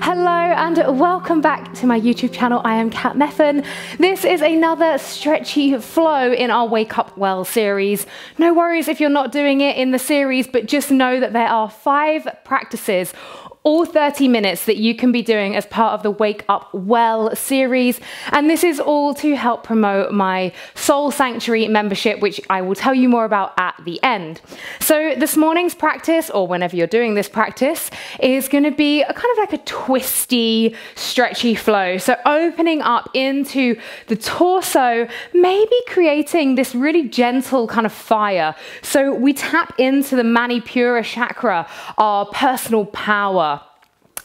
Hello and welcome back to my YouTube channel. I am Cat Meffan. This is another stretchy flow in our Wake Up Well series. No worries if you're not doing it in the series, but just know that there are five practices all 30 minutes that you can be doing as part of the Wake Up Well series. And this is all to help promote my Soul Sanctuary membership, which I will tell you more about at the end. So this morning's practice, or whenever you're doing this practice, is gonna be a kind of like a twisty, stretchy flow. So opening up into the torso, maybe creating this really gentle kind of fire. So we tap into the Manipura chakra, our personal power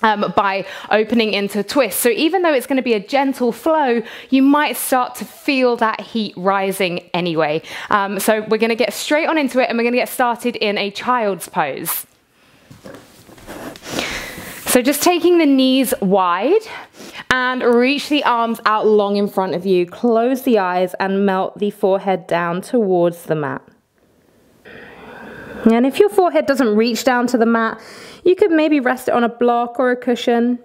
um, by opening into twist. So even though it's going to be a gentle flow, you might start to feel that heat rising anyway. Um, so we're going to get straight on into it and we're going to get started in a child's pose. So just taking the knees wide and reach the arms out long in front of you. Close the eyes and melt the forehead down towards the mat. And if your forehead doesn't reach down to the mat, you could maybe rest it on a block or a cushion.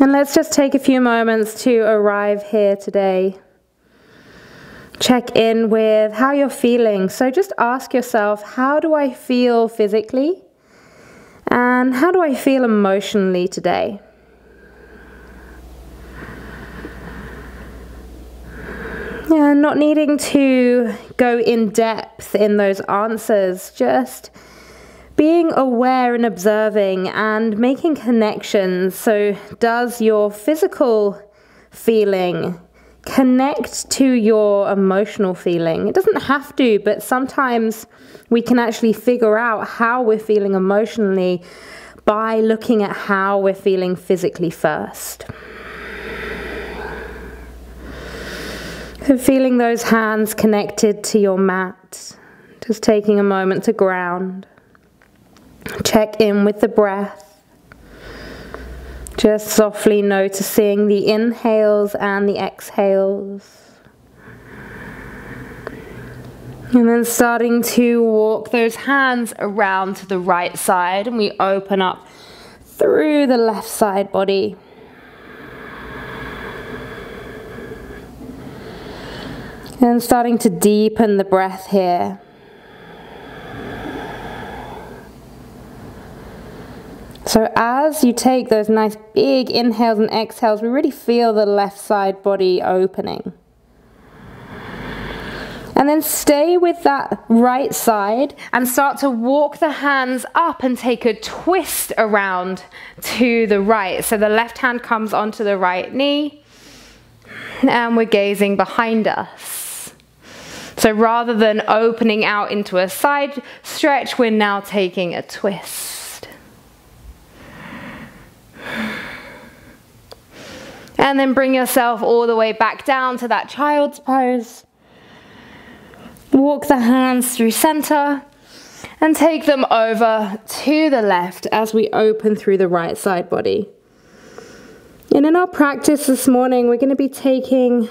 And let's just take a few moments to arrive here today. Check in with how you're feeling. So just ask yourself, how do I feel physically? And how do I feel emotionally today? Yeah, not needing to go in depth in those answers, just being aware and observing and making connections. So, does your physical feeling connect to your emotional feeling? It doesn't have to, but sometimes we can actually figure out how we're feeling emotionally by looking at how we're feeling physically first. Feeling those hands connected to your mat, just taking a moment to ground. Check in with the breath. Just softly noticing the inhales and the exhales. And then starting to walk those hands around to the right side and we open up through the left side body. And starting to deepen the breath here. So as you take those nice big inhales and exhales, we really feel the left side body opening. And then stay with that right side and start to walk the hands up and take a twist around to the right. So the left hand comes onto the right knee and we're gazing behind us. So rather than opening out into a side stretch, we're now taking a twist. And then bring yourself all the way back down to that child's pose. Walk the hands through center and take them over to the left as we open through the right side body. And in our practice this morning, we're going to be taking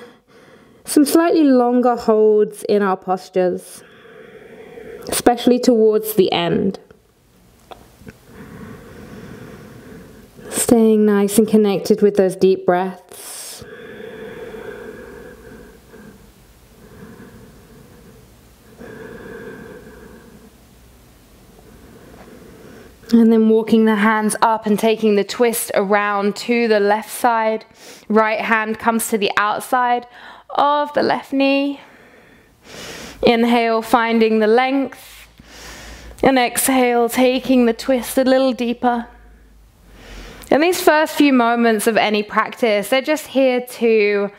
some slightly longer holds in our postures, especially towards the end. Staying nice and connected with those deep breaths. And then walking the hands up and taking the twist around to the left side. Right hand comes to the outside of the left knee. Inhale, finding the length. And exhale, taking the twist a little deeper. In these first few moments of any practice, they're just here to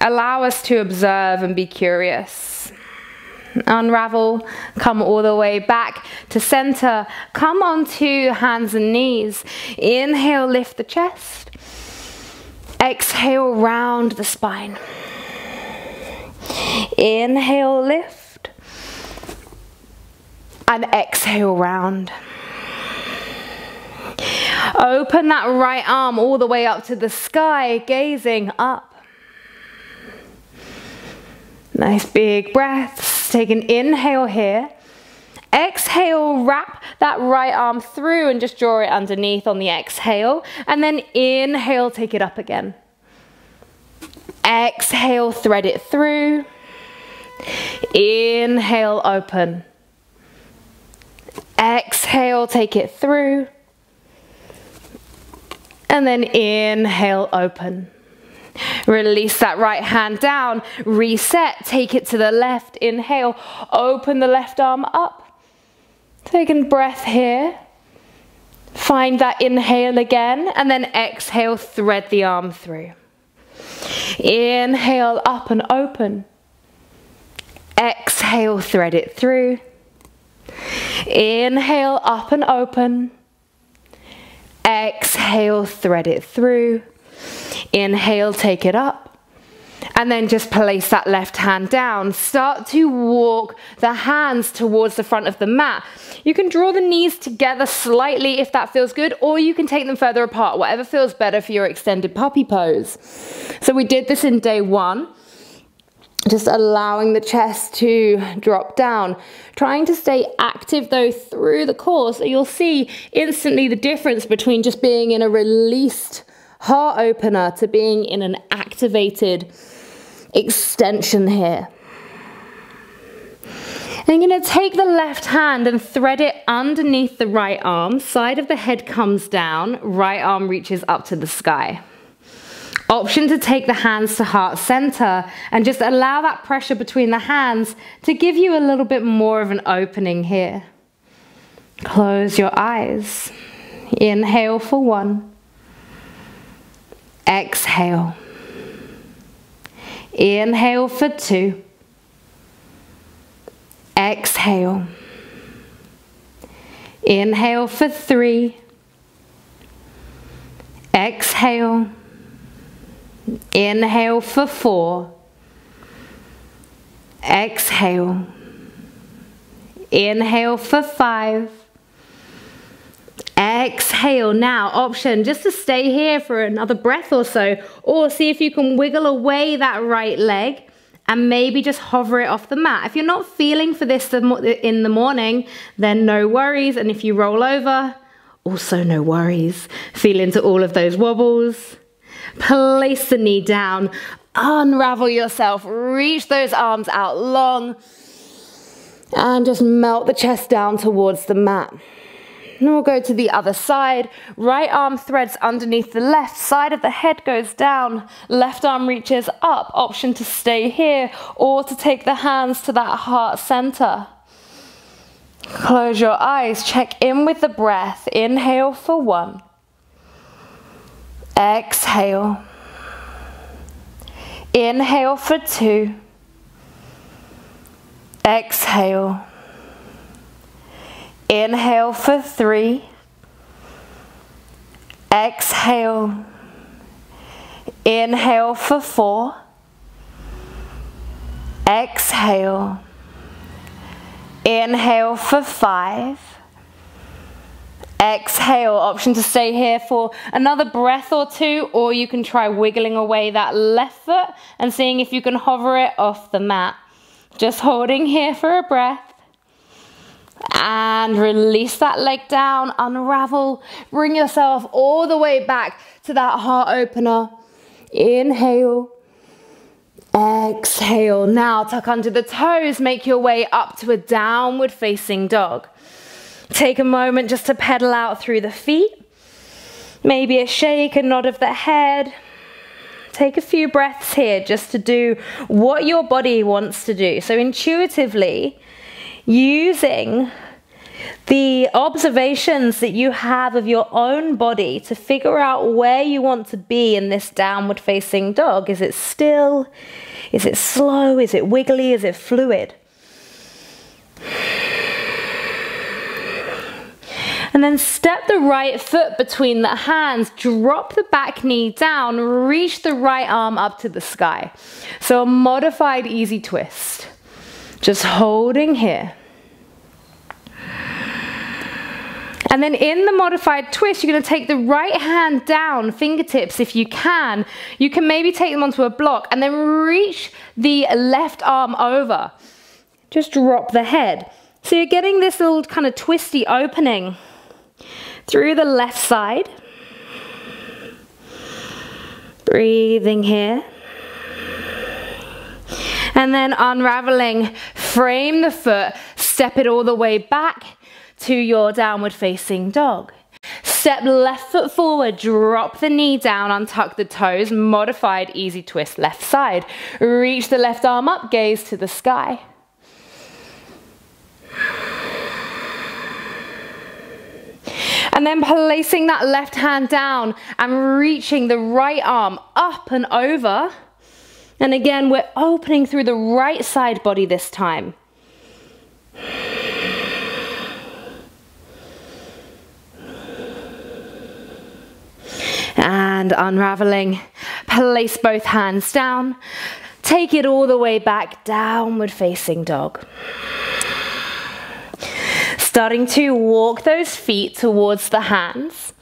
allow us to observe and be curious. Unravel, come all the way back to center. Come onto hands and knees. Inhale, lift the chest. Exhale, round the spine. Inhale, lift. And exhale, round. Open that right arm all the way up to the sky, gazing up. Nice big breaths. Take an inhale here. Exhale, wrap that right arm through and just draw it underneath on the exhale. And then inhale, take it up again. Exhale, thread it through. Inhale, open. Exhale, take it through. And then inhale, open. Release that right hand down. Reset. Take it to the left. Inhale. Open the left arm up. Take a breath here. Find that inhale again. And then exhale. Thread the arm through. Inhale up and open. Exhale. Thread it through. Inhale up and open. Exhale, thread it through. Inhale, take it up. And then just place that left hand down. Start to walk the hands towards the front of the mat. You can draw the knees together slightly if that feels good, or you can take them further apart, whatever feels better for your extended puppy pose. So we did this in day one just allowing the chest to drop down. Trying to stay active though through the course. You'll see instantly the difference between just being in a released heart opener to being in an activated extension here. And you're going to take the left hand and thread it underneath the right arm. Side of the head comes down, right arm reaches up to the sky. Option to take the hands to heart center and just allow that pressure between the hands to give you a little bit more of an opening here. Close your eyes. Inhale for one. Exhale. Inhale for two. Exhale. Inhale for three. Exhale. Inhale for four. Exhale. Inhale for five. Exhale. Now, option just to stay here for another breath or so, or see if you can wiggle away that right leg and maybe just hover it off the mat. If you're not feeling for this in the morning, then no worries. And if you roll over, also no worries. Feel into all of those wobbles. Place the knee down, unravel yourself, reach those arms out long, and just melt the chest down towards the mat. And we'll go to the other side. Right arm threads underneath the left, side of the head goes down, left arm reaches up. Option to stay here or to take the hands to that heart center. Close your eyes, check in with the breath. Inhale for one. Exhale. Inhale for two. Exhale. Inhale for three. Exhale. Inhale for four. Exhale. Inhale for five. Exhale, option to stay here for another breath or two, or you can try wiggling away that left foot and seeing if you can hover it off the mat. Just holding here for a breath. And release that leg down, unravel, bring yourself all the way back to that heart opener. Inhale, exhale. Now tuck under the toes, make your way up to a downward facing dog. Take a moment just to pedal out through the feet. Maybe a shake, a nod of the head. Take a few breaths here just to do what your body wants to do. So intuitively, using the observations that you have of your own body to figure out where you want to be in this downward facing dog. Is it still? Is it slow? Is it wiggly? Is it fluid? And then step the right foot between the hands, drop the back knee down, reach the right arm up to the sky. So a modified easy twist. Just holding here. And then in the modified twist, you're gonna take the right hand down, fingertips if you can. You can maybe take them onto a block and then reach the left arm over. Just drop the head. So you're getting this little kind of twisty opening through the left side. Breathing here. And then unraveling, frame the foot, step it all the way back to your downward facing dog. Step left foot forward, drop the knee down, untuck the toes, modified easy twist left side. Reach the left arm up, gaze to the sky. And then placing that left hand down and reaching the right arm up and over. And again, we're opening through the right side body this time. And unraveling. Place both hands down. Take it all the way back, downward facing dog. Starting to walk those feet towards the hands.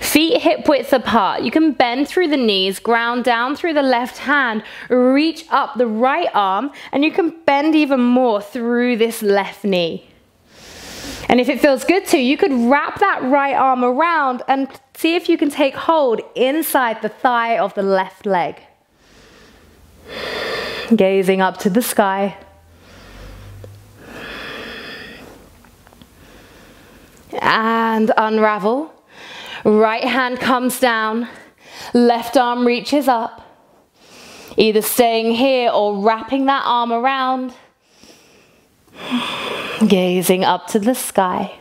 Feet hip width apart. You can bend through the knees, ground down through the left hand, reach up the right arm, and you can bend even more through this left knee. And if it feels good to, you could wrap that right arm around and see if you can take hold inside the thigh of the left leg. Gazing up to the sky. And unravel. Right hand comes down, left arm reaches up. Either staying here or wrapping that arm around gazing up to the sky.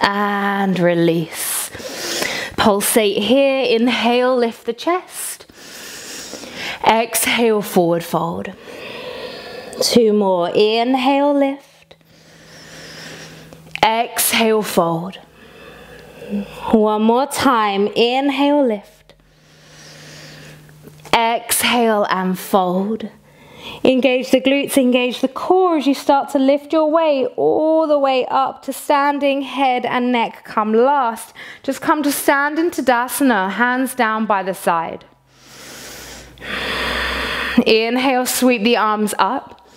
And release. Pulsate here. Inhale, lift the chest. Exhale, forward fold. Two more. Inhale, lift. Exhale, fold. One more time. Inhale, lift. Exhale and fold. Engage the glutes, engage the core as you start to lift your weight all the way up to standing head and neck come last. Just come to standing Tadasana, hands down by the side. Inhale, sweep the arms up.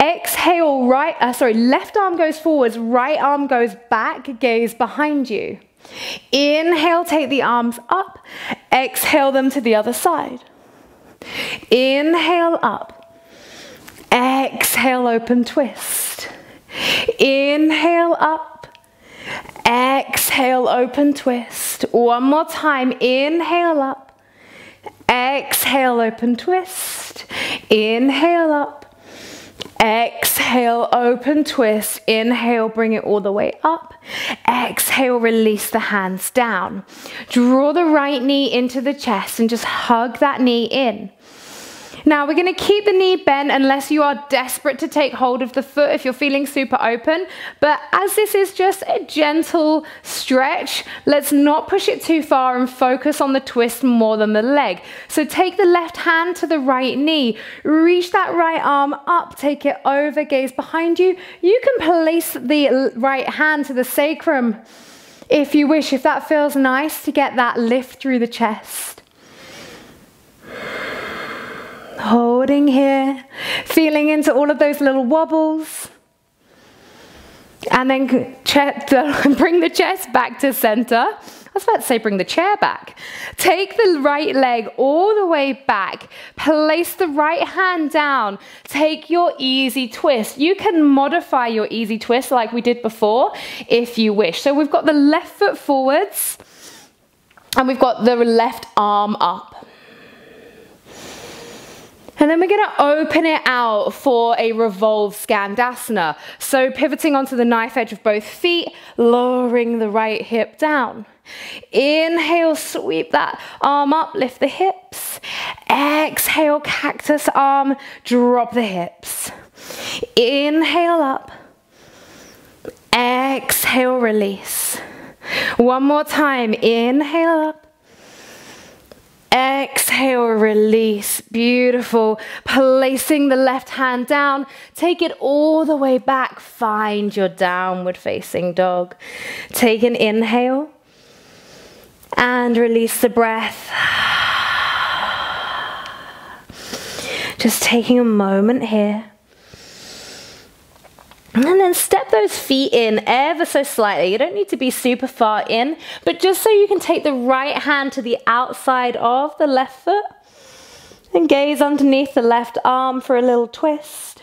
Exhale, right, uh, sorry, left arm goes forwards, right arm goes back, gaze behind you. Inhale, take the arms up. Exhale them to the other side. Inhale up. Exhale, open twist. Inhale up. Exhale, open twist. One more time. Inhale up. Exhale, open twist. Inhale up. Exhale, open twist. Inhale, bring it all the way up. Exhale, release the hands down. Draw the right knee into the chest and just hug that knee in. Now we're going to keep the knee bent unless you are desperate to take hold of the foot if you're feeling super open. But as this is just a gentle stretch, let's not push it too far and focus on the twist more than the leg. So take the left hand to the right knee, reach that right arm up, take it over, gaze behind you. You can place the right hand to the sacrum if you wish, if that feels nice to get that lift through the chest holding here, feeling into all of those little wobbles. And then bring the chest back to center. I was about to say bring the chair back. Take the right leg all the way back. Place the right hand down. Take your easy twist. You can modify your easy twist like we did before if you wish. So we've got the left foot forwards and we've got the left arm up. And then we're going to open it out for a revolve Skandasana. So pivoting onto the knife edge of both feet, lowering the right hip down. Inhale, sweep that arm up, lift the hips. Exhale, cactus arm, drop the hips. Inhale up. Exhale, release. One more time. Inhale up. Exhale, release. Beautiful. Placing the left hand down. Take it all the way back. Find your downward facing dog. Take an inhale and release the breath. Just taking a moment here and then step those feet in ever so slightly. You don't need to be super far in, but just so you can take the right hand to the outside of the left foot and gaze underneath the left arm for a little twist.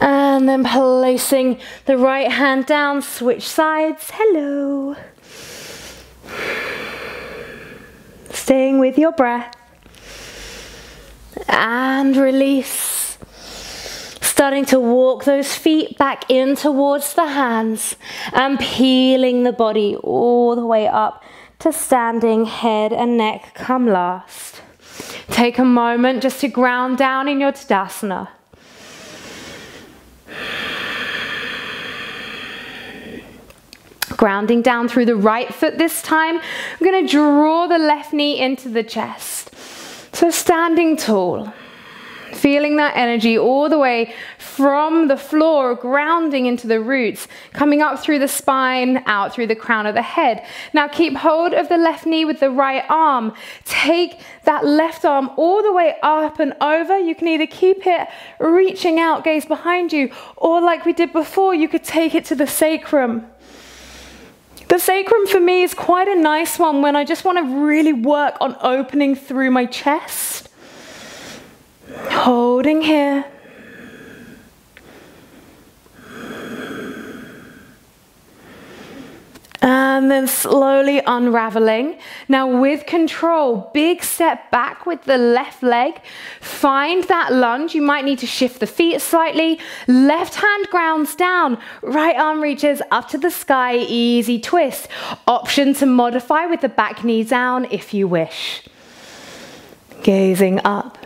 And then placing the right hand down, switch sides. Hello. Staying with your breath and release. Starting to walk those feet back in towards the hands and peeling the body all the way up to standing head and neck come last. Take a moment just to ground down in your Tadasana. Grounding down through the right foot this time. I'm going to draw the left knee into the chest. So standing tall, feeling that energy all the way from the floor, grounding into the roots, coming up through the spine, out through the crown of the head. Now keep hold of the left knee with the right arm. Take that left arm all the way up and over. You can either keep it reaching out, gaze behind you, or like we did before, you could take it to the sacrum. The sacrum for me is quite a nice one when I just want to really work on opening through my chest. Holding here. Um, and then slowly unraveling. Now, with control, big step back with the left leg. Find that lunge. You might need to shift the feet slightly. Left hand grounds down. Right arm reaches up to the sky. Easy twist. Option to modify with the back knee down if you wish. Gazing up.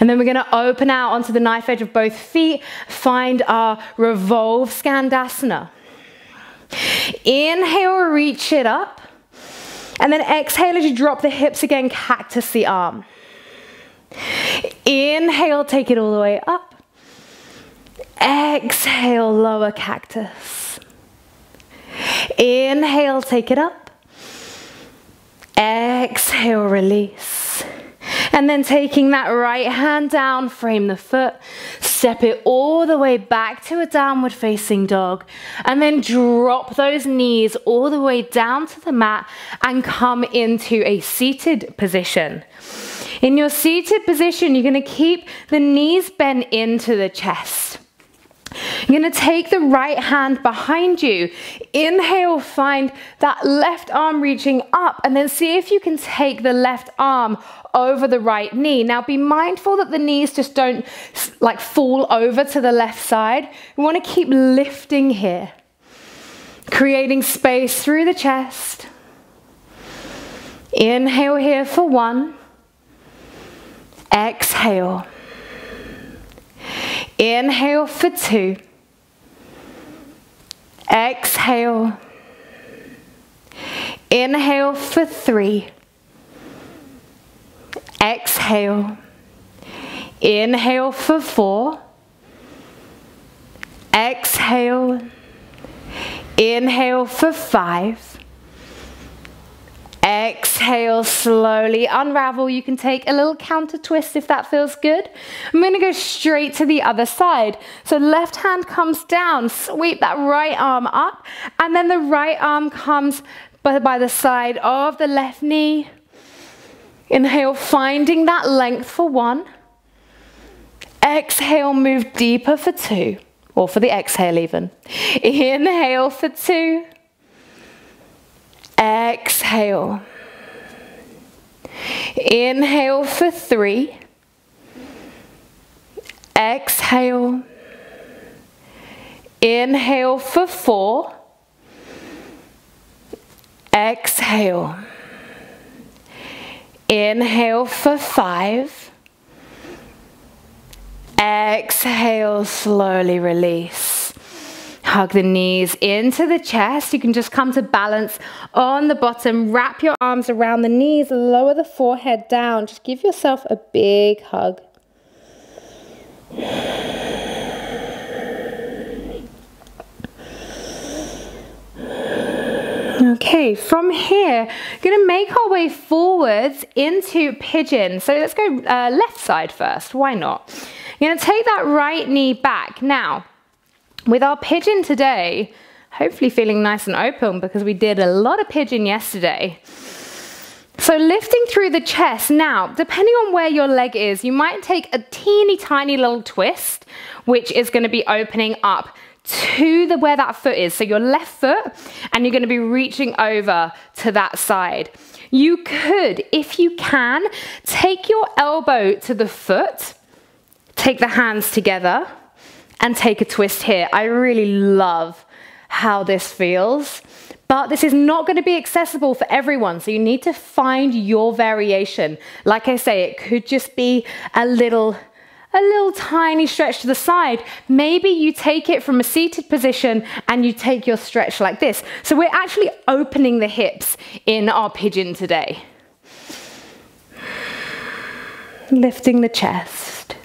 And then we're going to open out onto the knife edge of both feet. Find our revolve Skandasana. Inhale, reach it up. And then exhale as you drop the hips again, cactus the arm. Inhale, take it all the way up. Exhale, lower cactus. Inhale, take it up. Exhale, release. And then taking that right hand down, frame the foot, step it all the way back to a downward facing dog, and then drop those knees all the way down to the mat and come into a seated position. In your seated position, you're gonna keep the knees bent into the chest. You're going to take the right hand behind you. Inhale, find that left arm reaching up, and then see if you can take the left arm over the right knee. Now be mindful that the knees just don't like fall over to the left side. We want to keep lifting here, creating space through the chest. Inhale here for one. Exhale. Inhale for two. Exhale. Inhale for three. Exhale. Inhale for four. Exhale. Inhale for five. Exhale slowly, unravel. You can take a little counter twist if that feels good. I'm gonna go straight to the other side. So left hand comes down, sweep that right arm up, and then the right arm comes by, by the side of the left knee. Inhale, finding that length for one. Exhale, move deeper for two, or for the exhale even. Inhale for two. Exhale. Inhale for three. Exhale. Inhale for four. Exhale. Inhale for five. Exhale, slowly release. Hug the knees into the chest. You can just come to balance on the bottom. Wrap your arms around the knees, lower the forehead down. Just give yourself a big hug. Okay, from here, gonna make our way forwards into pigeon. So let's go uh, left side first, why not? You're gonna take that right knee back. Now, with our pigeon today, hopefully feeling nice and open because we did a lot of pigeon yesterday. So lifting through the chest. Now, depending on where your leg is, you might take a teeny tiny little twist, which is gonna be opening up to the where that foot is. So your left foot, and you're gonna be reaching over to that side. You could, if you can, take your elbow to the foot, take the hands together, and take a twist here. I really love how this feels. But this is not going to be accessible for everyone, so you need to find your variation. Like I say, it could just be a little a little tiny stretch to the side. Maybe you take it from a seated position and you take your stretch like this. So we're actually opening the hips in our pigeon today. Lifting the chest.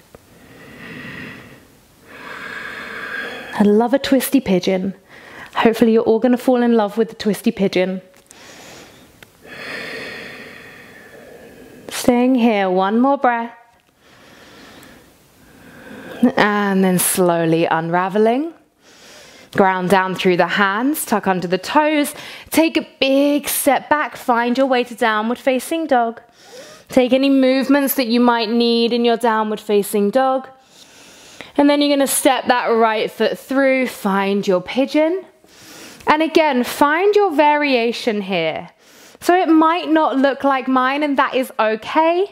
I love a twisty pigeon. Hopefully you're all going to fall in love with the twisty pigeon. Staying here, one more breath. And then slowly unraveling. Ground down through the hands, tuck under the toes. Take a big step back, find your way to downward facing dog. Take any movements that you might need in your downward facing dog. And then you're going to step that right foot through, find your pigeon. And again, find your variation here. So it might not look like mine, and that is okay.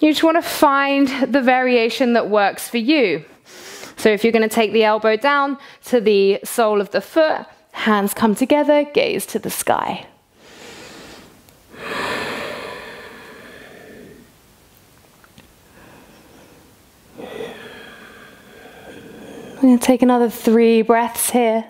You just want to find the variation that works for you. So if you're going to take the elbow down to the sole of the foot, hands come together, gaze to the sky. I'm going to take another three breaths here.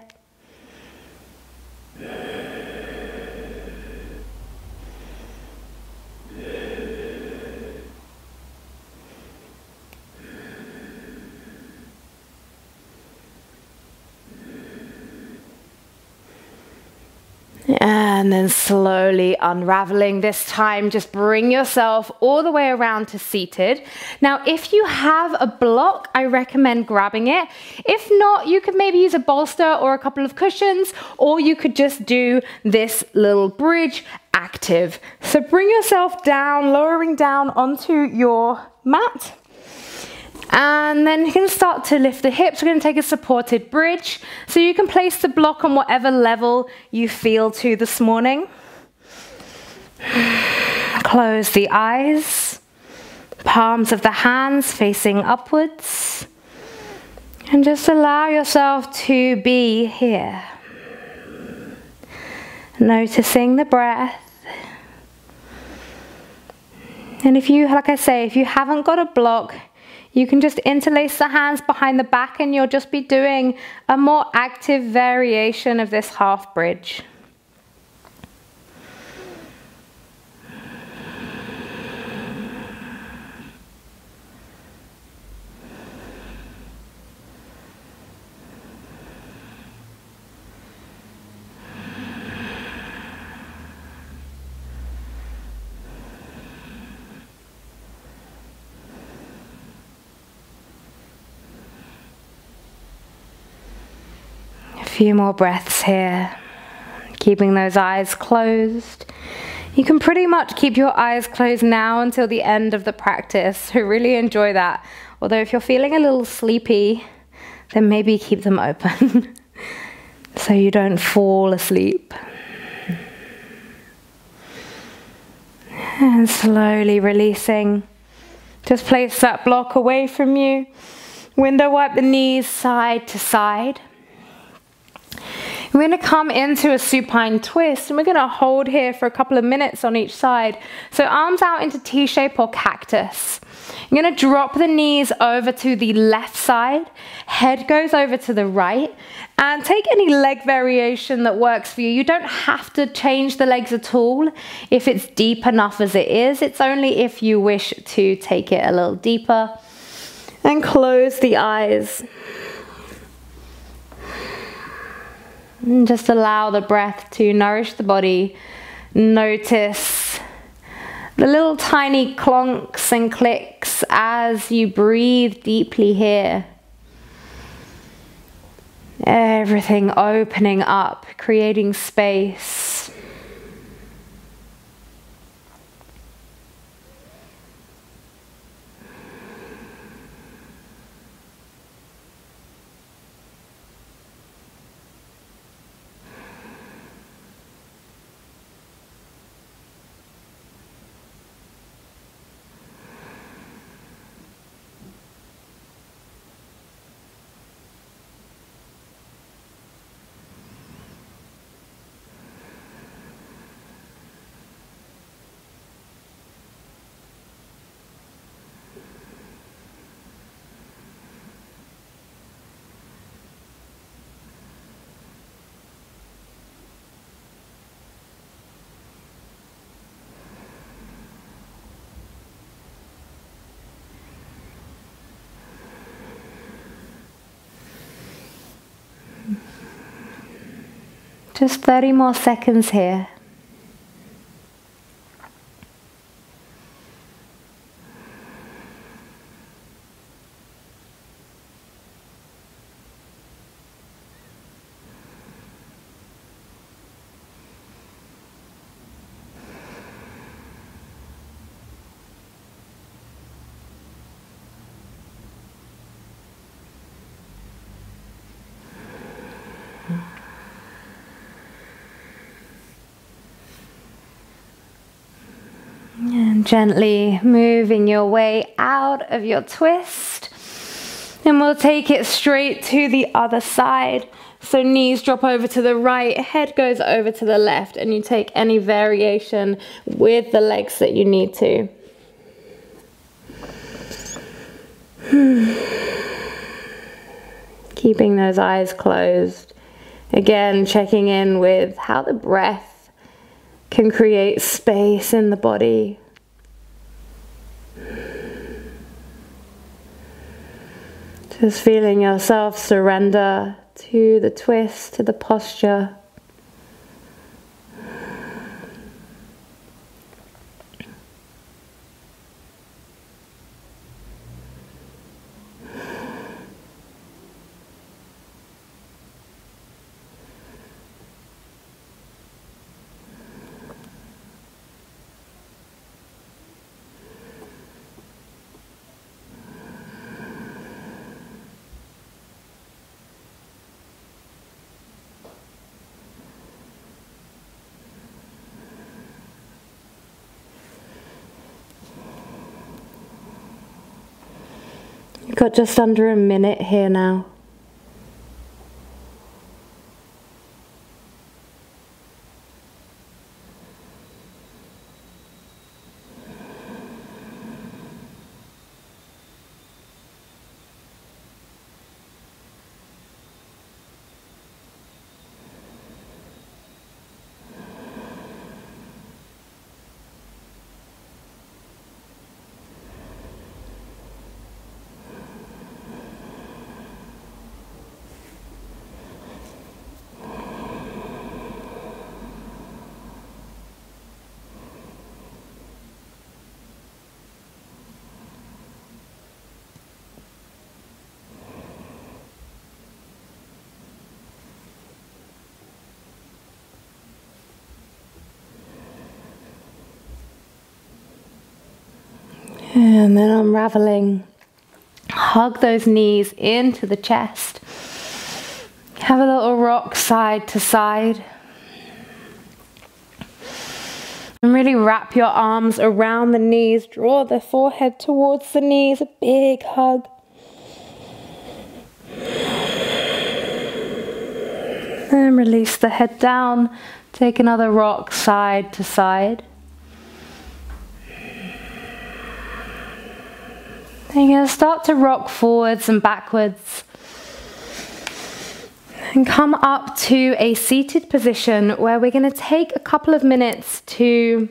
And then slowly unraveling. This time, just bring yourself all the way around to seated. Now, if you have a block, I recommend grabbing it. If not, you could maybe use a bolster or a couple of cushions, or you could just do this little bridge active. So bring yourself down, lowering down onto your mat. And then you can start to lift the hips. We're going to take a supported bridge. So you can place the block on whatever level you feel to this morning. Close the eyes. Palms of the hands facing upwards. And just allow yourself to be here. Noticing the breath. And if you, like I say, if you haven't got a block, you can just interlace the hands behind the back and you'll just be doing a more active variation of this half bridge. Few more breaths here, keeping those eyes closed. You can pretty much keep your eyes closed now until the end of the practice, so really enjoy that. Although if you're feeling a little sleepy, then maybe keep them open so you don't fall asleep. And slowly releasing. Just place that block away from you. Window wipe the knees side to side. We're going to come into a supine twist and we're going to hold here for a couple of minutes on each side. So arms out into T-shape or cactus. You're going to drop the knees over to the left side, head goes over to the right, and take any leg variation that works for you. You don't have to change the legs at all if it's deep enough as it is. It's only if you wish to take it a little deeper. And close the eyes. And just allow the breath to nourish the body. Notice the little tiny clonks and clicks as you breathe deeply here. Everything opening up, creating space. Just 30 more seconds here. And gently moving your way out of your twist. And we'll take it straight to the other side. So knees drop over to the right, head goes over to the left, and you take any variation with the legs that you need to. Keeping those eyes closed. Again, checking in with how the breath can create space in the body. Just feeling yourself surrender to the twist, to the posture. Got just under a minute here now. And then unraveling. Hug those knees into the chest. Have a little rock side to side. And really wrap your arms around the knees. Draw the forehead towards the knees. A big hug. And release the head down. Take another rock side to side. And you're going to start to rock forwards and backwards. And come up to a seated position where we're going to take a couple of minutes to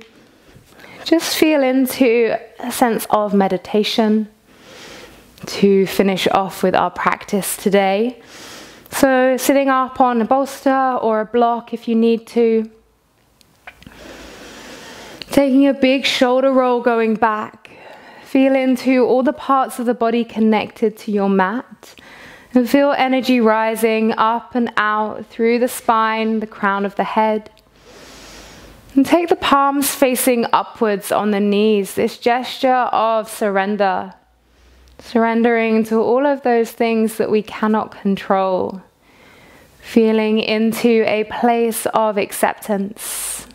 just feel into a sense of meditation to finish off with our practice today. So, sitting up on a bolster or a block if you need to. Taking a big shoulder roll going back. Feel into all the parts of the body connected to your mat. And feel energy rising up and out through the spine, the crown of the head. And take the palms facing upwards on the knees, this gesture of surrender. Surrendering to all of those things that we cannot control. Feeling into a place of acceptance.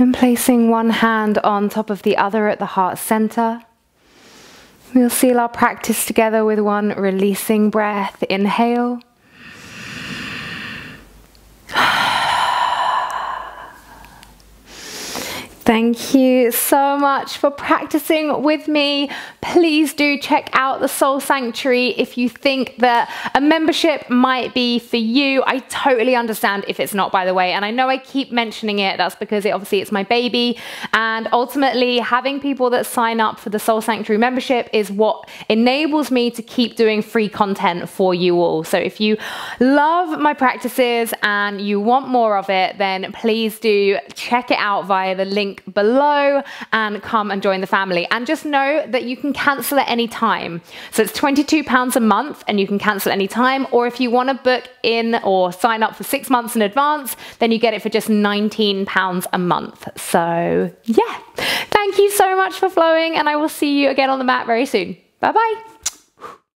And placing one hand on top of the other at the heart center. We'll seal our practice together with one releasing breath. Inhale. Thank you so much for practicing with me. Please do check out the Soul Sanctuary if you think that a membership might be for you. I totally understand if it's not, by the way. And I know I keep mentioning it. That's because it, obviously it's my baby. And ultimately, having people that sign up for the Soul Sanctuary membership is what enables me to keep doing free content for you all. So if you love my practices and you want more of it, then please do check it out via the below and come and join the family. And just know that you can cancel at any time. So it's £22 a month and you can cancel at any time. Or if you want to book in or sign up for six months in advance, then you get it for just £19 a month. So yeah, thank you so much for flowing and I will see you again on the mat very soon. Bye bye.